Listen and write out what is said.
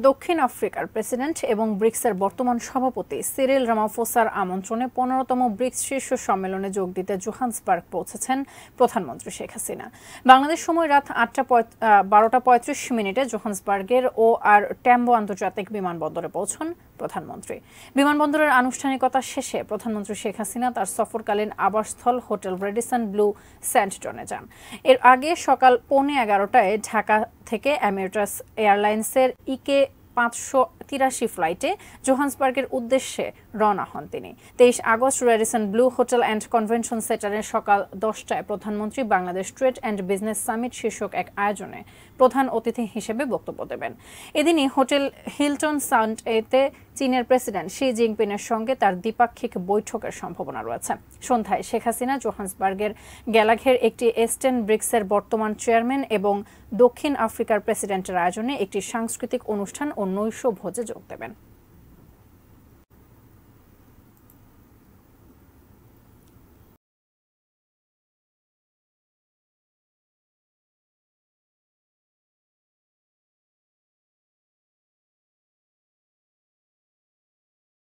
দক্ষিণ আফ্রিকার প্রেসিডেন্ট এবং ব্রিক্সের বর্তমান সভাপতি সিরিল রামাফোসার আমন্ত্রণে পনেরোতম ব্রিক্স শীর্ষ সম্মেলনে যোগ দিতে জোহান্সবার্গ পৌঁছেছেন প্রধানমন্ত্রী শেখ হাসিনা। বাংলাদেশ সময় রাত আটটা বারোটা পঁয়ত্রিশ মিনিটে জোহান্সবার্গের ও আর ট্যাম্বো আন্তর্জাতিক বিমানবন্দরে পৌঁছন প্রধানমন্ত্রী। বিমানবন্দরের আনুষ্ঠানিকতা শেষে প্রধানমন্ত্রী শেখ হাসিনা তার সফরকালীন আবাসস্থল হোটেল রেডিসন ব্লু স্যান্টটনে যান। এর আগে সকাল পৌনে এগারোটায় ঢাকা থেকে অ্যামেরিটাস এয়ারলাইন্সের ইকে পাঁচশো তিরাশি ফ্লাইটে জোহান্সবার্গের উদ্দেশ্যে রওনা হন তিনি। তেইশ August Radisson Blu hotel and convention সেন্টারে সকাল দশটায় প্রধানমন্ত্রী Bangladesh trade and business summit শীর্ষক এক আয়োজনে প্রধান অতিথি হিসেবে বক্তব্য দেবেন। এদিনই হোটেল হিলটন সাউন্ড এতে চীনের প্রেসিডেন্ট শি জিনপিংয়ের সঙ্গে তার দ্বিপাক্ষিক বৈঠকের সম্ভাবনা রয়েছে। সন্ধ্যায় শেখ হাসিনা জোহান্সবার্গের গ্যালাঘের একটি এস্টেন ব্রিক্সের বর্তমান চেয়ারম্যান এবং দক্ষিণ আফ্রিকার প্রেসিডেন্টের আয়োজনে একটি সাংস্কৃতিক অনুষ্ঠান ও নৈশ ভোজে যোগ দেবেন।